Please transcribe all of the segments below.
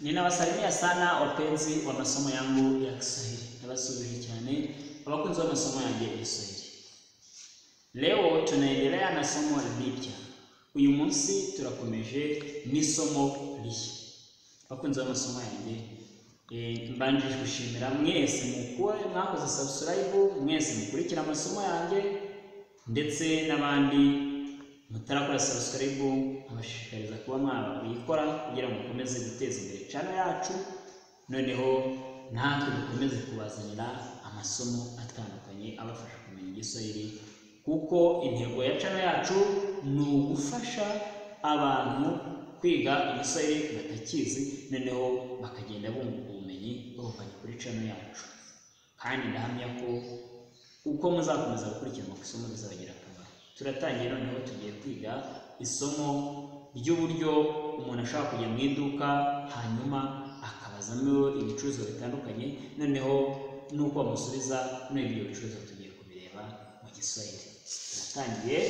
Ninawasalimia sana wapenzi wa masomo yangu ya Kiswahili. Nabasubiri cyane abakunzi b'amasomo yanjye ya Kiswahili. Leo tunaendelea na somo lipya. Uyu munsi turakomeje n'isomo rishya. Abakunzi b'amasomo yanjye eh, mbanjije gushimira mwese mukuwe mwakoze subscribe, mwese mukurikira amasomo yanjye ndetse n'abandi mutarakora subscribe nkabashishikariza kuba mwabikora kugira ngo mukomeze guteza imbere channel yacu noneho natwe dukomeze kubazanira amasomo atandukanye abafasha kumenya igiswahili kuko intego ya channel yacu ni ugufasha abantu kwiga igiswahili batakizi noneho bakagenda bunguka ubumenyi babuvanye kuri channel yacu. Kandi ndahamya ko uko muzakomeza gukurikirana ku isomo rizabagira akamaro turatangiye noneho tugiye kwiga isomo ry'uburyo umuntu ashobora kujya mu iduka hanyuma akabazamo ibicuruzwa bitandukanye noneho n'uko bamusubiza muri ibyo bicuruzwa tugiye kubireba mu giswahili turatangiye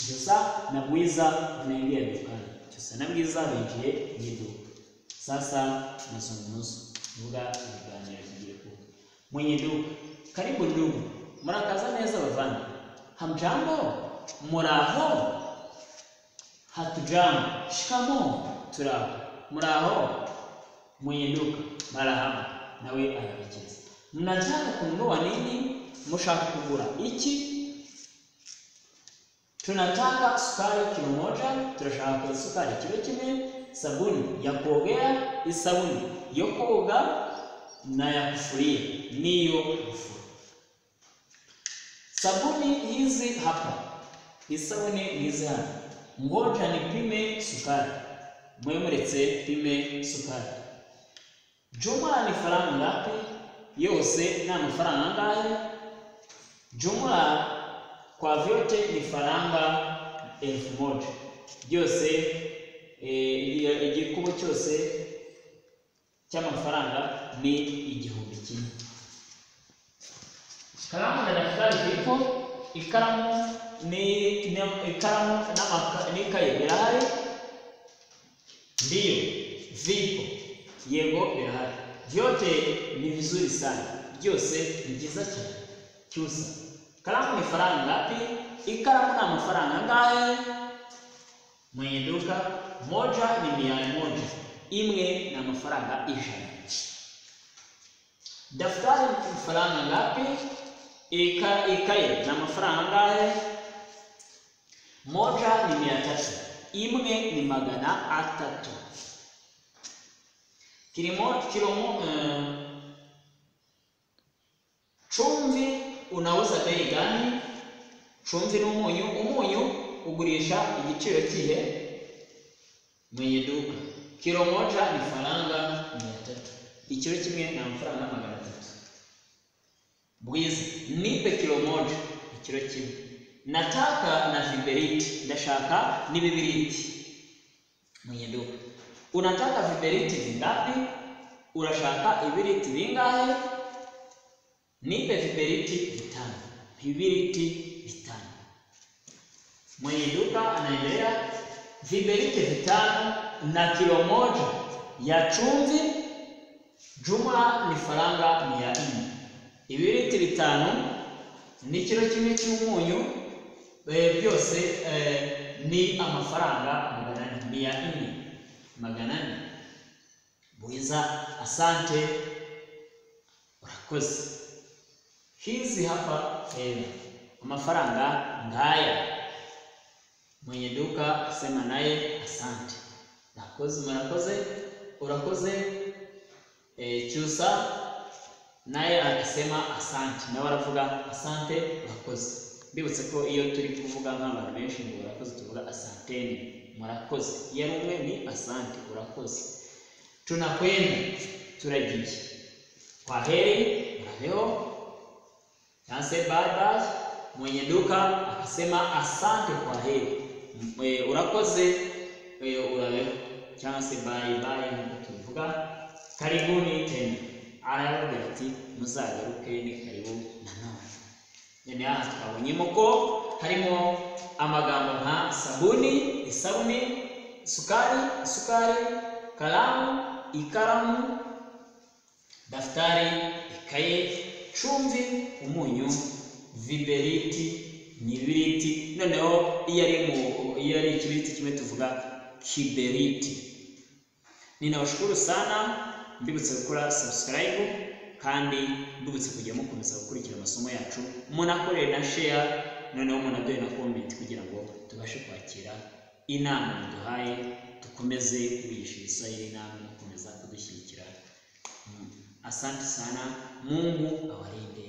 Cyusa na Bwiza wanaingia dukani. Cyusa na Bwiza binjiye mu iduka. Sasa mazungumzo vuga ibiganiro bigiye kuba. Mwenye duka, karibu ndugu, murakaza neza bavana. Hamjambo? Muraho? Hatujambo. Shikamo? Turaho. Muraho? Mwenye duka, marahaba. Nawe ararekeza. Mnataka kununua nini? Mshaka kugura iki? Tunataka sukari kilo moja, tunashaka sukari kilo kimwe, sabuni ya kuogea, isabuni yo koga na ya kufulia niyo kufua. Sabuni hizi hapa, isabuni hizi hapa. Ngoja nipime sukari, mwemuretse pime sukari. Jumla ni faranga ngapi? Yose ni amafaranga angahe? Jumla kwa vyote ni faranga elfu moja byose igikubo cyose cy'amafaranga ni igihumbi kimwe kalamu na daftari vipo ikaramu ni ni- ikaramu n'amaka- n'ikaye birahari ndiyo vipo yego birahari vyote ni vizuri sana. Byose ni byiza cyane cyusa kalamu ni faranga ngapi? Ikaramu ni amafaranga angahe mwenye duka moja ni mia moja. Imwe ni amafaranga ijana daftari ni faranga ngapi? Ikaye ni amafaranga angahe moja ni mia tatu imwe ni magana atatu. Kilimo kilomo uh, chumvi unauza bei gani? Chumvi n'umunyu umunyu ugurisha igiciro kihe? Mwenye duka. Kilo moja ni faranga mia tatu. Ikiro kimwe ni amafaranga magana atatu. Bwiza. Nipe kilo moja. Ikiro kimwe nataka na viberiti ndashaka ni bibiriti mwenye duka unataka viberiti vingapi urashaka ibiriti bingahe nipe viberiti vitano viberiti vitano mwenye duka anaendelea. Viberiti vitano na kilo moja ya chumvi. Jumla ni faranga mia nne ibiriti bitanu n'ikiro kimwe cy'umunyu eh, byose eh, ni amafaranga magana ane. Mia nne magana ane. Bwiza asante urakoze. Hizi hapa fedha amafaranga ngaya. Mwenye duka asema naye asante. Nakoze murakoze urakoze. E, cyusa naye akasema asante. Nawe aravuga asante urakoze. Mbibutse ko iyo turi kuvuga nk'abantu benshi ngo urakoze tuvuga asanteni. Murakoze. Iyo ari umwe ni asante urakoze. Tunakwenda. Turagiye. Kwa heri murabeho. Cyangwa se bye mwenye duka akasema asante kwa heri M- e, urakoze e, urabeho. Cyangwa se bye bye nk'uko tubivuga. Karibuni tena. Arababwira ati muzagaruke ni karibu nanone nyine aha twabonyemo ko harimo amagambo nka sabuni isabuni sukari isukari kalamu ikaramu daftari ikaye cumvi umunyu viberiti nibiriti noneho iyo ari mu iyo ari ikibiriti kimwe tuvuga kiberiti ninawashukuru sana mbibutse gukora subscribe kandi mbibutse kujya mukomeza gukurikira amasomo yacu munakorere na share noneho munaduhe na comment kugira ngo tubashe kwakira inama muduhaye dukomeze kubigisha ibiswahili namwe mukomeza kudushyigikira. Asante sana. Mungu awalinde